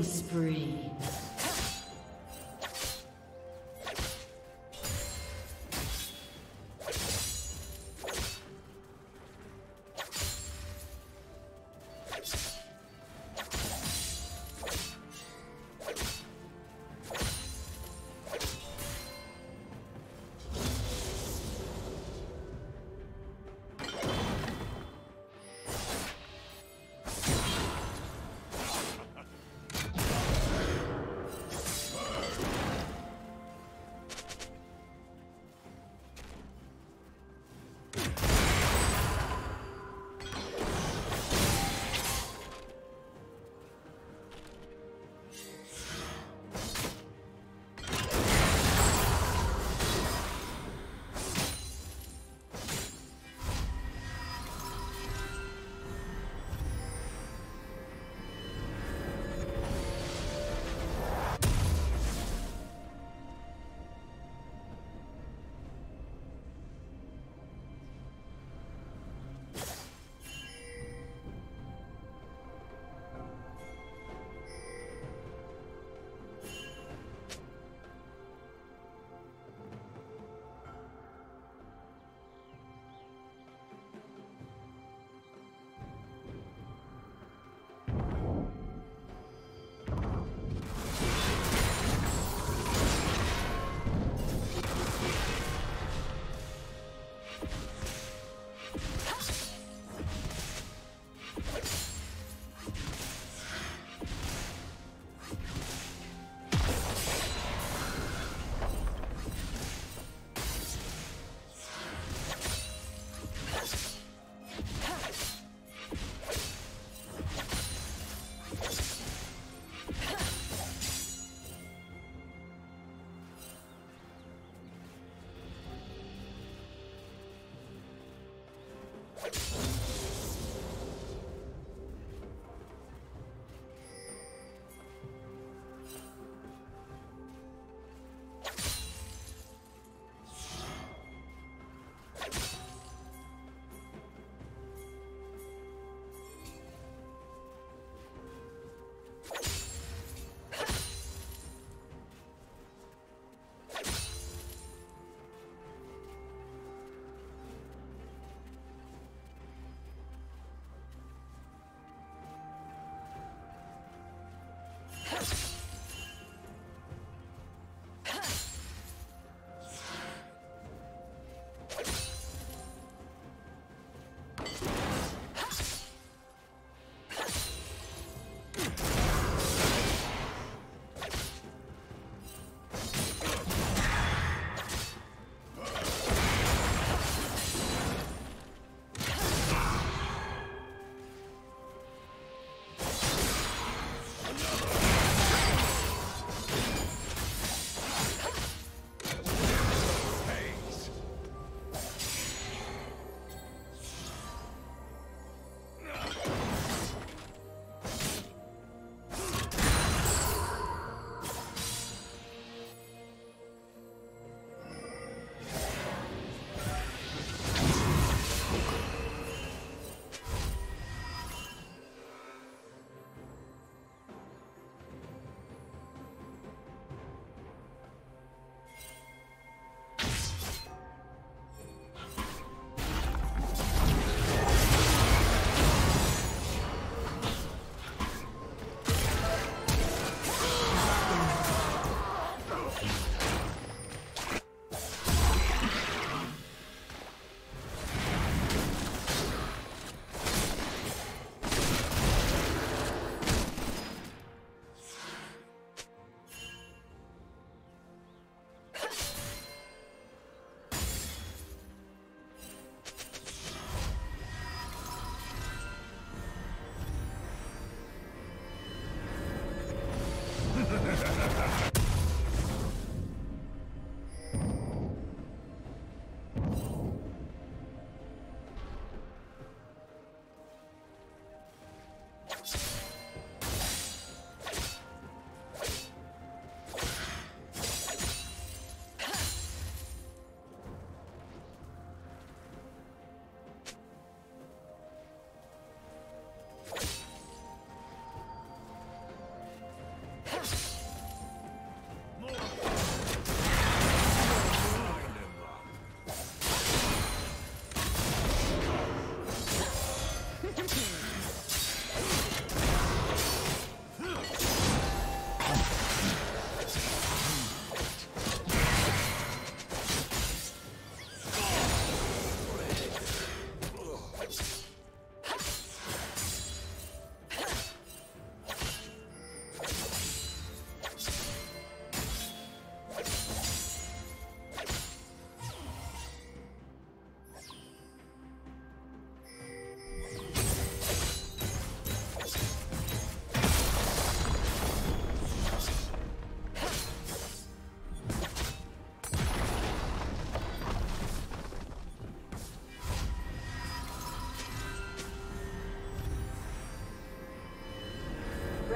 Spree.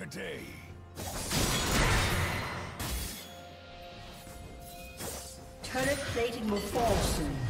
Today. Turret plating will fall soon.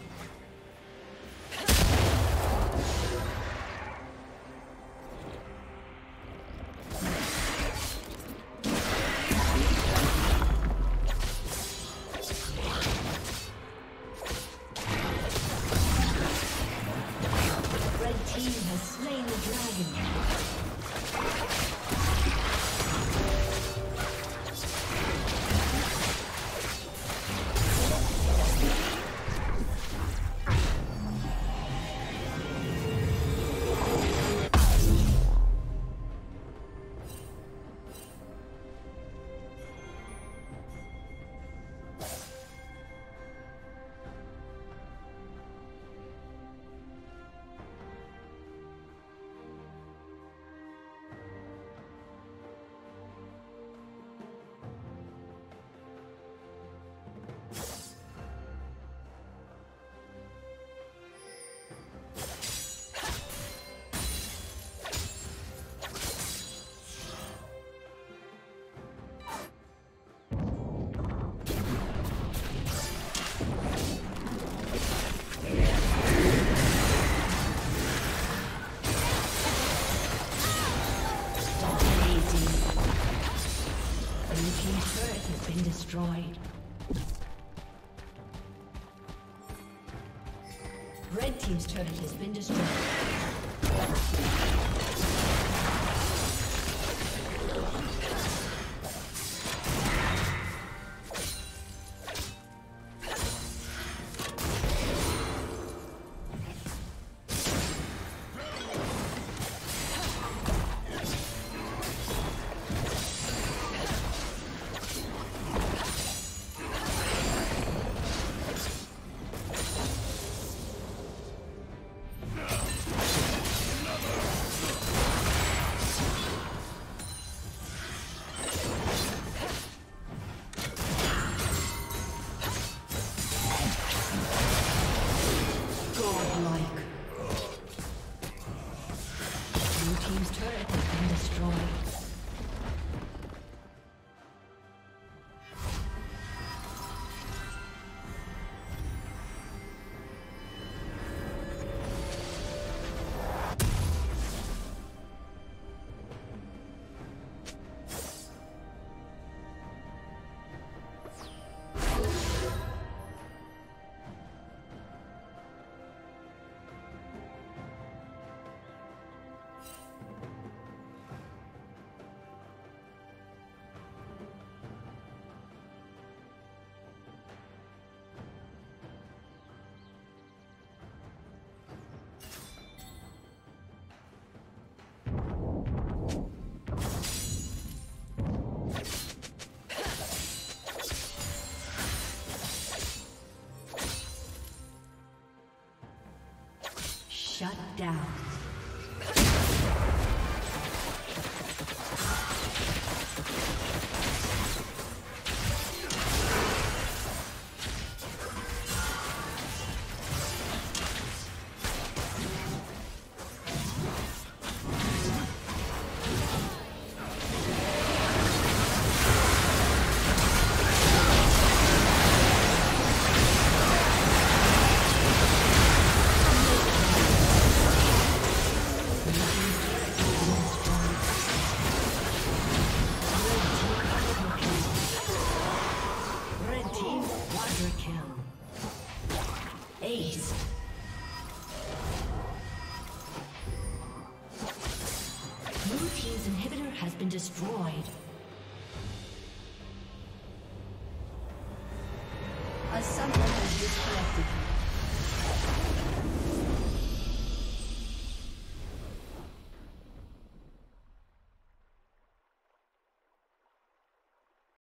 Down.